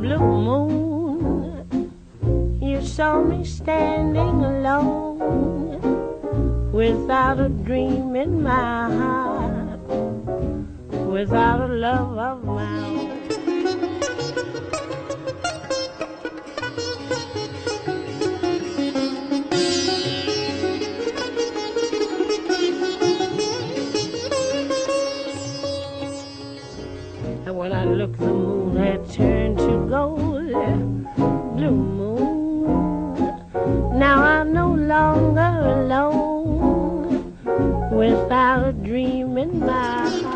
Blue moon, you saw me standing alone without a dream in my heart, without a love of my own. When I looked, the moon had turned to gold. Blue moon. Now I'm no longer alone without a dream in my heart.